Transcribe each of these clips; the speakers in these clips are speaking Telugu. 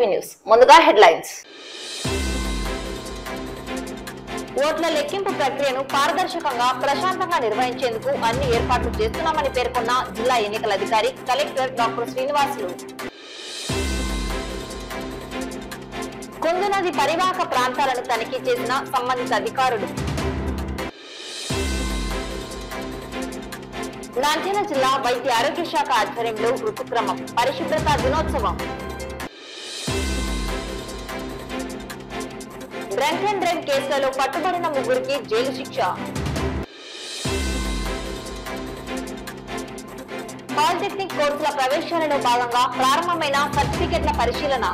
TV news. ముందుగా హెడ్లైన్స్. ఓట్ల లెక్కింపు ప్రక్రియను పారదర్శకంగా ప్రశాంతంగా నిర్వహించేందుకు అన్ని ఏర్పాట్లు చేస్తున్నామని పేర్కొన్న జిల్లా ఎన్నికల అధికారి కలెక్టర్ డాక్టర్ శ్రీనివాసులు. కుందు నది పరివాహక ప్రాంతాలను తనిఖీ చేసిన సంబంధిత అధికారులు. నాంద్యాల జిల్లా వైద్య ఆరోగ్య శాఖ ఆధ్వర్యంలో ఋతుక్రమం పరిశుభ్రత దినోత్సవం. డ్రంక్ అండ్ డ్రైవ్ కేసులలో పట్టుబడిన ముగ్గురికి జైలు శిక్ష. పాలిటెక్నిక్ కోర్సుల ప్రవేశాలలో భాగంగా ప్రారంభమైన సర్టిఫికెట్ల పరిశీలన.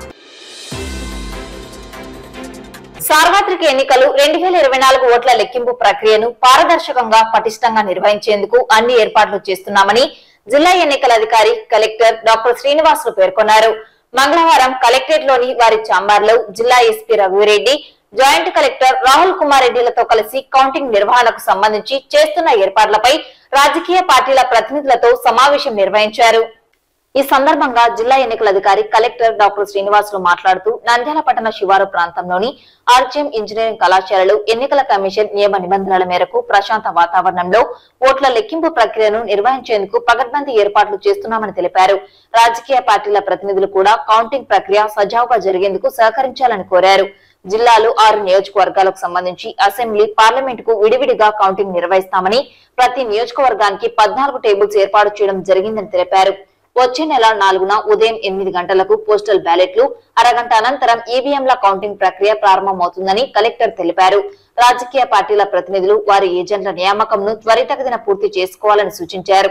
సార్వత్రిక ఎన్నికలు రెండు వేల ఇరవై నాలుగు ఓట్ల లెక్కింపు ప్రక్రియను పారదర్శకంగా పటిష్టంగా నిర్వహించేందుకు అన్ని ఏర్పాట్లు చేస్తున్నామని జిల్లా ఎన్నికల అధికారి కలెక్టర్ డాక్టర్ శ్రీనివాసులు పేర్కొన్నారు. మంగళవారం కలెక్టరేట్లోని వారి చాంబార్లో జిల్లా SP Raghuveereddy joint collector Rahul Kumar రెడ్డిలతో కలిసి కౌంటింగ్ నిర్వహణకు సంబంధించి చేస్తున్న ఏర్పాట్లపై రాజకీయ పార్టీల ప్రతినిధులతో సమావేశం నిర్వహించారు. ఈ సందర్భంగా జిల్లా ఎన్నికల అధికారి కలెక్టర్ డాక్టర్ శ్రీనివాసులు మాట్లాడుతూ నంద్యాల పట్టణ శివారు ప్రాంతంలోని ఆర్జీఎం ఇంజనీరింగ్ కళాశాలలో ఎన్నికల కమిషన్ నియమ నిబంధనల మేరకు ప్రశాంత వాతావరణంలో ఓట్ల లెక్కింపు ప్రక్రియను నిర్వహించేందుకు పగడ్బందీ ఏర్పాట్లు చేస్తున్నామని తెలిపారు. రాజకీయ పార్టీల ప్రతినిధులు కూడా కౌంటింగ్ ప్రక్రియ సజావుగా జరిగేందుకు సహకరించాలని కోరారు. జిల్లాలు ఆరు నియోజకవర్గాలకు సంబంధించి అసెంబ్లీ పార్లమెంట్కు విడివిడిగా కౌంటింగ్ నిర్వహిస్తామని ప్రతి నియోజకవర్గానికి పద్నాలుగు టేబుల్స్ ఏర్పాటు చేయడం జరిగిందని తెలిపారు. వచ్చే నెల నాలుగున ఉదయం ఎనిమిది గంటలకు పోస్టల్ బ్యాలెట్లు అరగంట అనంతరం ఈవీఎంల కౌంటింగ్ ప్రక్రియ ప్రారంభమవుతుందని కలెక్టర్ తెలిపారు. రాజకీయ పార్టీల ప్రతినిధులు వారి ఏజెంట్ల నియామకంను త్వరితగతిన పూర్తి చేసుకోవాలని సూచించారు.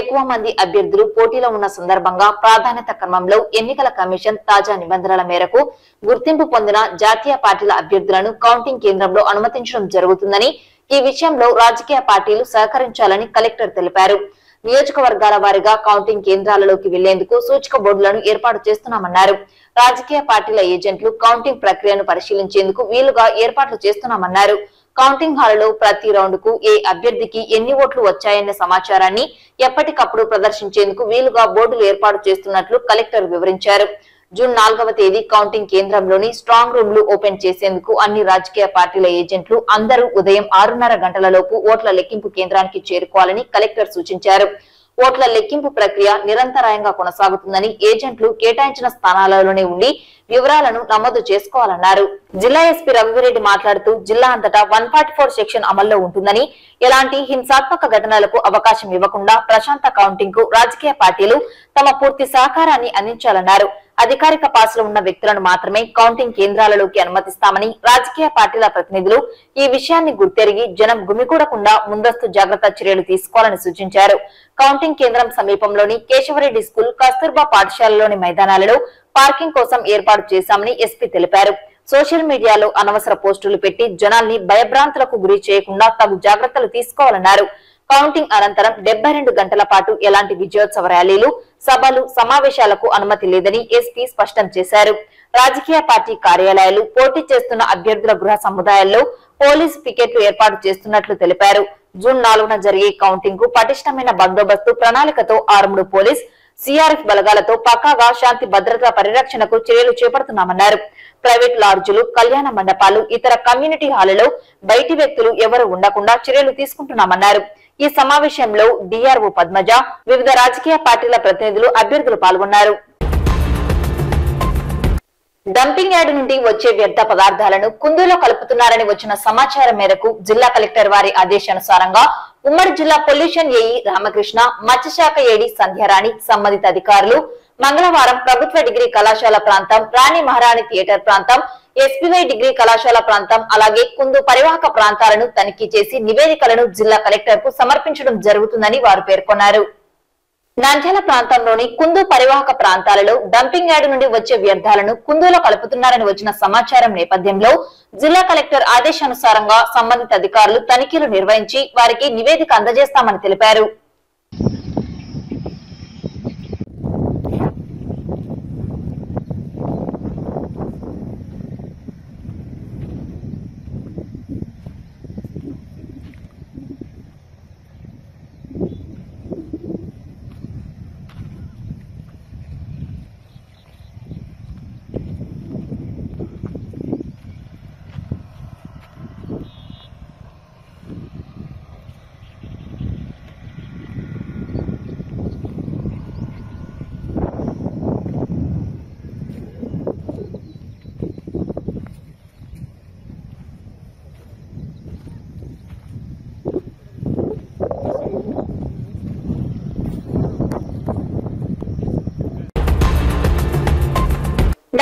ఎక్కువ మంది అభ్యర్థులు పోటీలో ఉన్న సందర్భంగా ప్రాధాన్యత క్రమంలో ఎన్నికల కమిషన్ తాజా నిబంధనల మేరకు గుర్తింపు పొందిన జాతీయ పార్టీల అభ్యర్థులను కౌంటింగ్ కేంద్రంలో అనుమతించడం జరుగుతుందని ఈ విషయంలో రాజకీయ పార్టీలు సహకరించాలని కలెక్టర్ తెలిపారు. నియోజకవర్గాల వారిగా కౌంటింగ్ కేంద్రాలలోకి వెళ్ళేందుకు సూచిక బోర్డులను ఏర్పాటు చేస్తున్నామన్నారు. రాజకీయ పార్టీల ఏజెంట్లు కౌంటింగ్ ప్రక్రియను పరిశీలించేందుకు వీలుగా ఏర్పాట్లు చేస్తున్నామన్నారు. కౌంటింగ్ హాల్లో ప్రతి రౌండ్కు ఏ అభ్యర్థికి ఎన్ని ఓట్లు వచ్చాయన్న సమాచారాన్ని ఎప్పటికప్పుడు ప్రదర్శించేందుకు వీలుగా బోర్డులు ఏర్పాటు చేస్తున్నట్లు కలెక్టర్ వివరించారు. జూన్ నాలుగవ తేదీ కౌంటింగ్ కేంద్రంలోని స్ట్రాంగ్ రూమ్లు ఓపెన్ చేసేందుకు అన్ని రాజకీయ పార్టీల ఏజెంట్లు అందరూ ఉదయం ఆరున్నర గంటలలోపు ఓట్ల లెక్కింపు కేంద్రానికి చేరుకోవాలని కలెక్టర్ సూచించారు. ఓట్ల లెక్కింపు ప్రక్రియ నిరంతరాయంగా కొనసాగుతుందని ఏజెంట్లు కేటాయించిన స్థానాలలోనే ఉండి వివరాలను నమోదు చేసుకోవాలన్నారు. జిల్లా ఎస్పీ రఘువీరెడ్డి మాట్లాడుతూ జిల్లా అంతటా వన్ సెక్షన్ అమల్లో ఉంటుందని ఎలాంటి హింసాత్మక ఘటనలకు అవకాశం ఇవ్వకుండా ప్రశాంత కౌంటింగ్కు రాజకీయ పార్టీలు తమ పూర్తి సహకారాన్ని అందించాలన్నారు. అధికారిక పాసులు ఉన్న వ్యక్తులను మాత్రమే కౌంటింగ్ కేంద్రాలలోకి అనుమతిస్తామని రాజకీయ పార్టీల ప్రతినిధులు ఈ విషయాన్ని గుర్తెరిగి జనం గుమికూడకుండా ముందస్తు జాగ్రత్త చర్యలు తీసుకోవాలని సూచించారు. కౌంటింగ్ కేంద్రం సమీపంలోని కేశవరెడ్డి స్కూల్ కస్తూర్బా పాఠశాలలోని మైదానాలలో పార్కింగ్ కోసం ఏర్పాటు చేశామని ఎస్పీ తెలిపారు. సోషల్ మీడియాలో అనవసర పోస్టులు పెట్టి జనాల్ని భయభ్రాంతులకు గురి చేయకుండా తగు జాగ్రత్తలు తీసుకోవాలన్నారు. కౌంటింగ్ అనంతరం డెబ్బై రెండు గంటల పాటు ఎలాంటి విజయోత్సవ ర్యాలీలు సభలు సమావేశాలకు అనుమతి లేదని ఎస్పీ స్పష్టం చేశారు. రాజకీయ పార్టీ కార్యాలయాలు పోటీ చేస్తున్న అభ్యర్థుల గృహ సముదాయాల్లో పోలీసు పికెట్లు ఏర్పాటు చేస్తున్నట్లు తెలిపారు. జూన్ నాలుగున జరిగే కౌంటింగ్కు పటిష్టమైన బందోబస్తు ప్రణాళికతో ఆర్ముడు పోలీస్ సిఆర్ఎఫ్ బలగాలతో పక్కాగా శాంతి భద్రతా పరిరక్షణకు చర్యలు చేపడుతున్నామన్నారు. ప్రైవేట్ లాడ్జులు కళ్యాణ మండపాలు ఇతర కమ్యూనిటీ హాల్లో బయటి వ్యక్తులు ఎవరు ఉండకుండా చర్యలు తీసుకుంటున్నామన్నారు. ఈ సమావేశంలో డిఆర్ఓ పద్మజ వివిధ రాజకీయ పార్టీల ప్రతినిధులు అభ్యర్థులు పాల్గొన్నారు. డంపింగ్ యార్డు నుండి వచ్చే వ్యర్థ పదార్థాలను కుందులో కలుపుతున్నారని వచ్చిన సమాచారం మేరకు జిల్లా కలెక్టర్ వారి ఆదేశానుసారంగా ఉమ్మడి జిల్లా పొల్యూషన్ ఏఈ రామకృష్ణ మత్స్యశాఖ ఏడి సంధ్యారాణి సంబంధిత అధికారులు మంగళవారం ప్రభుత్వ డిగ్రీ కళాశాల ప్రాంతం రాణి మహారాణి థియేటర్ ప్రాంతం ఎస్పీవై డిగ్రీ కళాశాల ప్రాంతం అలాగే కుందు పరివాహక ప్రాంతాలను తనిఖీ చేసి నివేదికలను జిల్లా కలెక్టర్కు సమర్పించడం జరుగుతుందని వారు పేర్కొన్నారు. నంద్యాల ప్రాంతంలోని కుందు పరివాహక ప్రాంతాలలో డంపింగ్ యార్డు నుండి వచ్చే వ్యర్థాలను కుందులో కలుపుతున్నారని వచ్చిన సమాచారం నేపథ్యంలో జిల్లా కలెక్టర్ ఆదేశానుసారంగా సంబంధిత అధికారులు తనిఖీలు నిర్వహించి వారికి నివేదిక అందజేస్తామని తెలిపారు.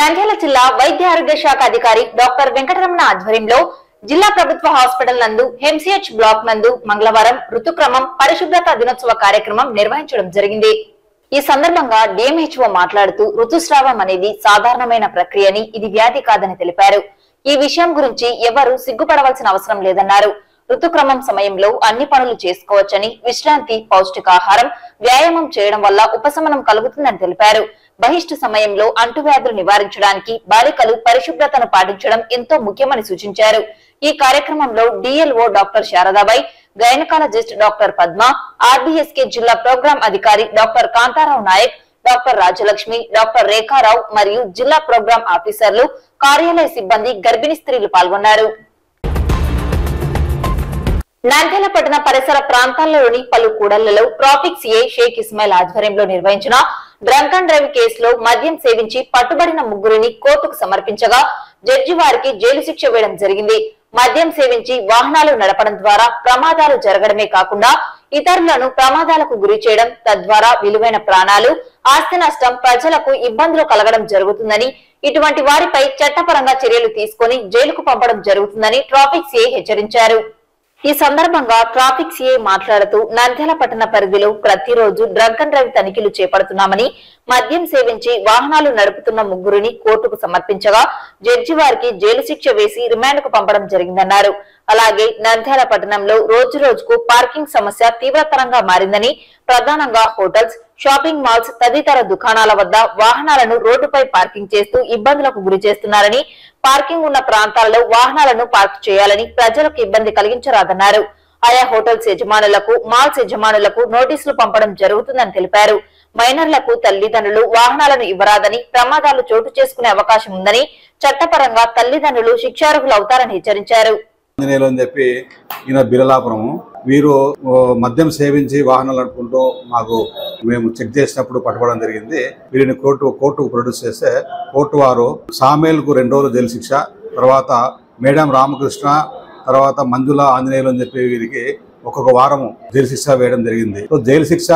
నంద్యాల జిల్లా వైద్య ఆరోగ్య శాఖ అధికారి డాక్టర్ వెంకటరమణ ఆధ్వర్యంలో జిల్లా ప్రభుత్వ హాస్పిటల్ నందు ఎంసీహెచ్ బ్లాక్ నందు మంగళవారం ఋతుక్రమం పరిశుభ్రత దినోత్సవ కార్యక్రమం నిర్వహించడం జరిగింది. ఈ సందర్భంగా డిఎంహెచ్ఓ మాట్లాడుతూ ఋతుస్రావం అనేది సాధారణమైన ప్రక్రియని ఇది వ్యాధి కాదని తెలిపారు. ఈ విషయం గురించి ఎవరు సిగ్గుపడవలసిన అవసరం లేదన్నారు. ఋతుక్రమం సమయంలో అన్ని పనులు చేసుకోవచ్చని విశ్రాంతి పౌష్టికాహారం వ్యాయామం చేయడం వల్ల ఉపశమనం కలుగుతుందని తెలిపారు. బహిష్టు సమయంలో అంటువ్యాధులు నివారించడానికి బాలికలు పరిశుభ్రతను పాటించడం ఎంతో ముఖ్యమని సూచించారు. ఈ కార్యక్రమంలో DLO doctor Sharadabai gynaecologist doctor Padma RBSK జిల్లా ప్రోగ్రాం అధికారి doctor Kantharao Nayak doctor Rajalakshmi doctor Rekharao మరియు జిల్లా ప్రోగ్రాం ఆఫీసర్లు కార్యాలయ సిబ్బంది గర్భిణీ స్త్రీలు పాల్గొన్నారు. నంద్యాల పట్టణ పరిసర ప్రాంతాల్లోని పలు కూడళ్ళలో ట్రాఫిక్ సిఐ షేక్ ఇస్మాయిల్ ఆధ్వర్యంలో నిర్వహించిన డ్రంక్ అండ్ డ్రైవ్ కేసులో మద్యం సేవించి పట్టుబడిన ముగ్గురిని కోర్టుకు సమర్పించగా జడ్జి వారికి జైలు శిక్ష వేయడం జరిగింది. మద్యం సేవించి వాహనాలు నడపడం ద్వారా ప్రమాదాలు జరగడమే కాకుండా ఇతరులను ప్రమాదాలకు గురి చేయడం తద్వారా విలువైన ప్రాణాలు ఆస్తి నష్టం ప్రజలకు ఇబ్బందులు కలగడం జరుగుతుందని ఇటువంటి వారిపై చట్టపరంగా చర్యలు తీసుకొని జైలుకు పంపడం జరుగుతుందని ట్రాఫిక్ సిఐ హెచ్చరించారు. ఈ సందర్భంగా ట్రాఫిక్ సిఐ మాట్లాడుతూ నంద్యాల పట్టణ పరిధిలో ప్రతిరోజు డ్రగ్ అండ్ డ్రైవ్ తనిఖీలు చేపడుతున్నామని మద్యం సేవించి వాహనాలు నడుపుతున్న ముగ్గురిని కోర్టుకు సమర్పించగా జడ్జి వారికి జైలు శిక్ష వేసి రిమాండ్కు పంపడం జరిగిందన్నారు. అలాగే నంద్యాల పట్టణంలో రోజు రోజుకు పార్కింగ్ సమస్య తీవ్రతరంగా మారిందని ప్రధానంగా హోటల్స్ షాపింగ్ మాల్స్ తదితర దుకాణాల వద్ద వాహనాలను రోడ్డుపై పార్కింగ్ చేస్తూ ఇబ్బందులకు గురి చేస్తున్నారని పార్కింగ్ ఉన్న ప్రాంతాల్లో వాహనాలను పార్క్ చేయాలని ప్రజలకు ఇబ్బంది కలిగించరాదన్నారు. ఆయా హోటల్స్ యజమానులకు మాల్స్ యజమానులకు నోటీసులు పంపడం జరుగుతుందని తెలిపారు. మైనర్లకు తల్లిదండ్రులు వాహనాలను ఇవ్వరాదని ప్రమాదాలు చోటు చేసుకునే అవకాశం ఉందని చట్టపరంగా తల్లిదండ్రులు శిక్షార్హులు అవుతారని హెచ్చరించారు. అని చెప్పి ఈయన బిరలాపురము. వీరు మద్యం సేవించి వాహనాలు నడుపుకుంటూ మాకు మేము చెక్ చేసినప్పుడు పట్టుకోవడం జరిగింది. వీరిని కోర్టు కోర్టుకు ప్రొడ్యూస్ చేస్తే కోర్టు వారు సామేల్కు రెండు రోజులు జైలు శిక్ష తర్వాత మేడం రామకృష్ణ తర్వాత మంజుల ఆంజనేయులు అని చెప్పి వీరికి ఒక్కొక్క వారము జైలు శిక్ష వేయడం జరిగింది. సో జైలు శిక్ష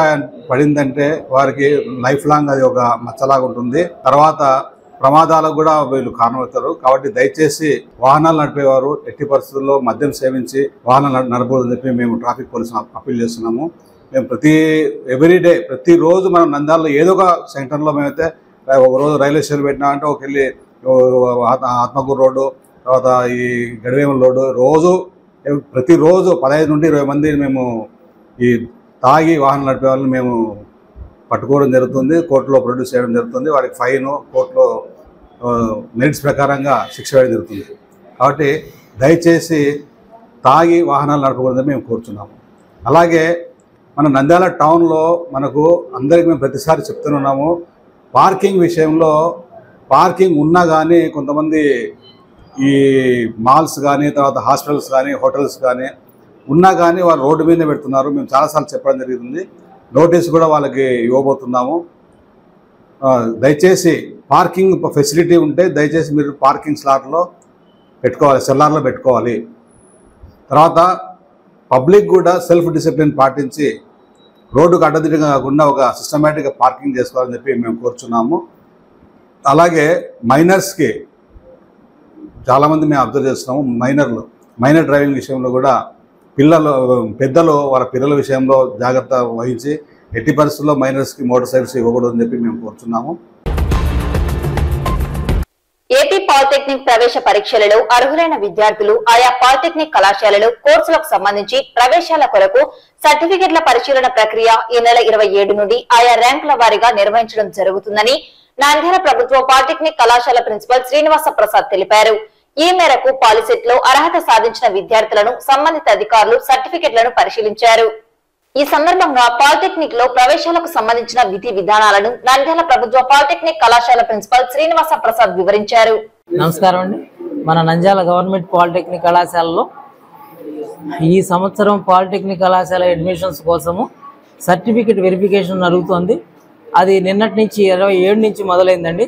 పడిందంటే వారికి లైఫ్ లాంగ్ అది ఒక మచ్చలాగా ఉంటుంది. తర్వాత ప్రమాదాలకు కూడా వీళ్ళు కారణమవుతారు. కాబట్టి దయచేసి వాహనాలు నడిపేవారు ఎట్టి పరిస్థితుల్లో మద్యం సేవించి వాహనాలు నడ- నడపకూడదని చెప్పి మేము ట్రాఫిక్ పోలీసు అప్పీల్ చేస్తున్నాము. మేము ప్రతి ఎవ్రీడే ప్రతిరోజు మనం నంద్యాలలో ఏదో ఒక సెంటర్లో మేమైతే ఒక రోజు రైల్వే స్టేషన్ పెట్టినామంటే ఒక వెళ్ళి ఆత్మ- ఆత్మకూరు రోడ్డు తర్వాత ఈ గడివేముల రోడ్డు రోజు ప్రతిరోజు పదహైదు నుండి ఇరవై మంది మేము ఈ తాగి వాహనం నడిపే వాళ్ళని మేము పట్టుకోవడం జరుగుతుంది కోర్టులో ప్రొడ్యూస్ చేయడం జరుగుతుంది వారికి ఫైన్ కోర్టులో మెరిట్స్ ప్రకారంగా శిక్ష వేయడం జరుగుతుంది. కాబట్టి దయచేసి తాగి వాహనాలు నడపకూడదని మేము కోరుచున్నాము. అలాగే మన నంద్యాల టౌన్లో మనకు అందరికీ మేము ప్రతిసారి చెప్తున్నాము పార్కింగ్ విషయంలో పార్కింగ్ ఉన్నా కానీ కొంతమంది ఈ మాల్స్ కానీ తర్వాత హాస్పిటల్స్ కానీ హోటల్స్ కానీ ఉన్నా కానీ వాళ్ళు రోడ్డు మీదనే పెడుతున్నారు. మేము చాలాసార్లు చెప్పడం జరుగుతుంది నోటీస్ కూడా వాళ్ళకి ఇవ్వబోతున్నాము. దయచేసి పార్కింగ్ ఫెసిలిటీ ఉంటే దయచేసి మీరు పార్కింగ్ స్లాట్లో పెట్టుకోవాలి సెల్లార్లో పెట్టుకోవాలి. తర్వాత పబ్లిక్ కూడా సెల్ఫ్ డిసిప్లిన్ పాటించి రోడ్డుకు అడ్డదిడ్డంగా కాకుండా ఒక సిస్టమేటిక్గా పార్కింగ్ చేసుకోవాలని చెప్పి మేము కోరుచున్నాము. అలాగే మైనర్స్కి చాలామంది మేము అబ్జర్వ్ చేస్తున్నాము. మైనర్లు మైనర్ డ్రైవింగ్ విషయంలో కూడా పిల్లలు పెద్దలు వాళ్ళ పిల్లల విషయంలో జాగ్రత్త వహించి ఎట్టి పరిస్థితుల్లో మైనర్స్కి మోటార్ సైకిల్స్ ఇవ్వకూడదని చెప్పి మేము కోరుచున్నాము. ఏపీ పాలిటెక్నిక్ ప్రవేశ పరీక్షలలో అర్హులైన విద్యార్థులు ఆయా పాలిటెక్నిక్ కళాశాలలో కోర్సులకు సంబంధించి ప్రవేశాల కొరకు సర్టిఫికెట్ల పరిశీలన ప్రక్రియ ఈ నెల ఇరవై ఏడు నుండి ఆయా ర్యాంకుల వారీగా నిర్వహించడం జరుగుతుందని నంద్యాల ప్రభుత్వ పాలిటెక్నిక్ కళాశాల ప్రిన్సిపల్ శ్రీనివాస ప్రసాద్ తెలిపారు. ఈ మేరకు పాలిసెట్లో అర్హత సాధించిన విద్యార్థులను సంబంధిత అధికారులు సర్టిఫికెట్లను పరిశీలించారు. ఈ సందర్భంగా పాలిటెక్నిక్లో ప్రవేశాలకు సంబంధించిన విధి విధానాలను నంద్యాల ప్రభుత్వ పాలిటెక్నిక్ కళాశాల ప్రిన్సిపల్ శ్రీనివాస ప్రసాద్ వివరించారు. నమస్కారం అండి. మన నంద్యాల గవర్నమెంట్ పాలిటెక్నిక్ కళాశాలలో ఈ సంవత్సరం పాలిటెక్నిక్ కళాశాల అడ్మిషన్స్ కోసము సర్టిఫికెట్ వెరిఫికేషన్ జరుగుతోంది అది నిన్నటి నుంచి ఇరవై ఏడు నుంచి మొదలైందండి.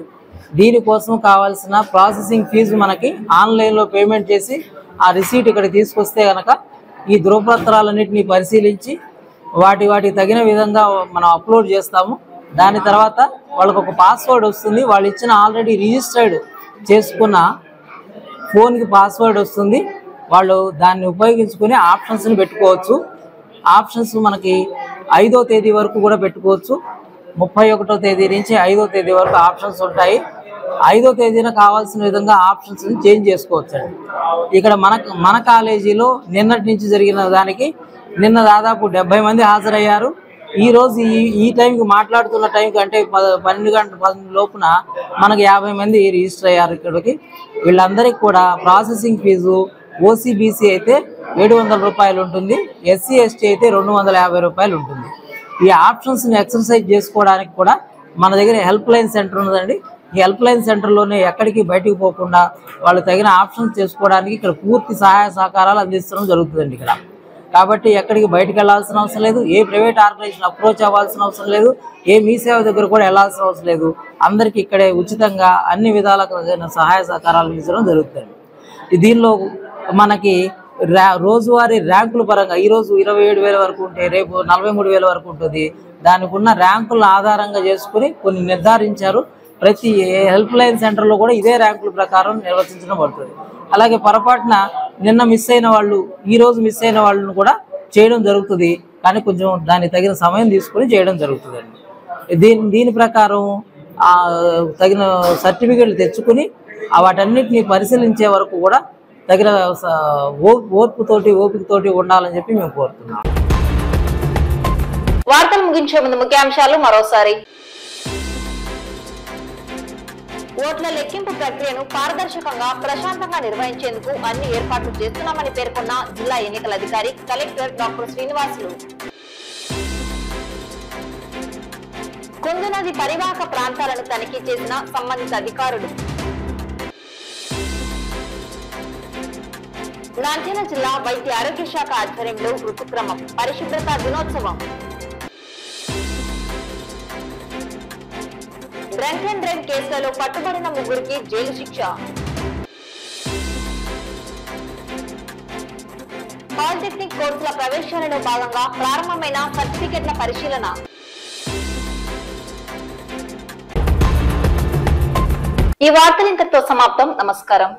దీనికోసం కావాల్సిన ప్రాసెసింగ్ ఫీజు మనకి ఆన్లైన్లో పేమెంట్ చేసి ఆ రిసీట్ ఇక్కడ తీసుకొస్తే కనుక ఈ ధృవపత్రాలన్నింటినీ పరిశీలించి వాటి వాటికి తగిన విధంగా మనం అప్లోడ్ చేస్తాము. దాని తర్వాత వాళ్ళకు ఒక పాస్వర్డ్ వస్తుంది. వాళ్ళు ఇచ్చిన ఆల్రెడీ రిజిస్టర్డ్ చేసుకున్న ఫోన్కి పాస్వర్డ్ వస్తుంది. వాళ్ళు దాన్ని ఉపయోగించుకుని ఆప్షన్స్ని పెట్టుకోవచ్చు. ఆప్షన్స్ మనకి ఐదో తేదీ వరకు కూడా పెట్టుకోవచ్చు. ముప్పై ఒకటో తేదీ నుంచి ఐదో తేదీ వరకు ఆప్షన్స్ ఉంటాయి. ఐదో తేదీన కావాల్సిన విధంగా ఆప్షన్స్ని చేంజ్ చేసుకోవచ్చు అండి ఇక్కడ మన మన కాలేజీలో నిన్నటి నుంచి జరిగిన దానికి నిన్న దాదాపు డెబ్బై మంది హాజరయ్యారు. ఈ రోజు ఈ ఈ టైంకి మాట్లాడుతున్న టైంకి అంటే పన్నెండు గంటల పన్నెండు లోపున మనకి యాభై మంది రిజిస్టర్ అయ్యారు ఇక్కడికి. వీళ్ళందరికీ కూడా ప్రాసెసింగ్ ఫీజు ఓసీబీసీ అయితే ఏడు వందల రూపాయలు ఉంటుంది. ఎస్సీ ఎస్టీ అయితే రెండు వందల యాభై రూపాయలు ఉంటుంది. ఈ ఆప్షన్స్ని ఎక్సర్సైజ్ చేసుకోవడానికి కూడా మన దగ్గర హెల్ప్ లైన్ సెంటర్ ఉన్నదండి. ఈ హెల్ప్ లైన్ సెంటర్లోనే ఎక్కడికి బయటికి పోకుండా వాళ్ళు తగిన ఆప్షన్స్ చేసుకోవడానికి ఇక్కడ పూర్తి సహాయ సహకారాలు అందించడం జరుగుతుందండి ఇక్కడ. కాబట్టి ఎక్కడికి బయటకు వెళ్ళాల్సిన అవసరం లేదు ఏ ప్రైవేట్ ఆర్గనైజేషన్ అప్రోచ్ అవ్వాల్సిన అవసరం లేదు ఏ మీ సేవ దగ్గర కూడా వెళ్ళాల్సిన అవసరం లేదు. అందరికీ ఇక్కడే ఉచితంగా అన్ని విధాలకు సహాయ సహకారాలు అందించడం జరుగుతుంది. దీనిలో మనకి ర్యా రోజువారీ ర్యాంకుల పరంగా ఈ రోజు ఇరవై ఏడు వేల వరకు ఉంటే రేపు నలభై మూడు వేల వరకు ఉంటుంది. దానికి ఉన్న ర్యాంకులను ఆధారంగా చేసుకుని కొన్ని నిర్ధారించారు. ప్రతి హెల్ప్ లైన్ సెంటర్లో కూడా ఇదే ర్యాంకుల ప్రకారం నిర్వచించడం పడుతుంది. అలాగే పొరపాటున నిన్న మిస్ అయిన వాళ్ళు ఈ రోజు మిస్ అయిన వాళ్ళను కూడా చేయడం జరుగుతుంది. కానీ కొంచెం దానికి తగిన సమయం తీసుకొని చేయడం జరుగుతుందండి. దీని దీని ప్రకారం తగిన సర్టిఫికెట్లు తెచ్చుకుని వాటన్నిటిని పరిశీలించే వరకు కూడా తగిన ఓ- ఓర్పుతోటి ఓపికతోటి ఉండాలని చెప్పి మేము కోరుతున్నాం. వార్తలు ముగించే ముందు ముఖ్యాంశాలు మరోసారి. ఓట్ల లెక్కింపు ప్రక్రియను పారదర్శకంగా ప్రశాంతంగా నిర్వహించేందుకు అన్ని ఏర్పాట్లు చేస్తున్నామని పేర్కొన్న జిల్లా ఎన్నికల అధికారి కలెక్టర్ డాక్టర్ శ్రీనివాసులు. కుందు నది పరివాహక ప్రాంతాలను తనిఖీ చేసిన సంబంధిత అధికారులు. నంద్యాల జిల్లా వైద్య ఆరోగ్య శాఖ ఆధ్వర్యంలో ఋతుక్రమం పరిశుభ్రత దినోత్సవం. డ్రంక్ అండ్ డ్రైవ్ కేసులలో పట్టుబడిన ముగ్గురికి జైలు శిక్ష. పాలిటెక్నిక్ కోర్సుల ప్రవేశాలలో భాగంగా ప్రారంభమైన సర్టిఫికెట్ల పరిశీలన. ఈ వార్తలు ఇంతతో సమాప్తం. నమస్కారం.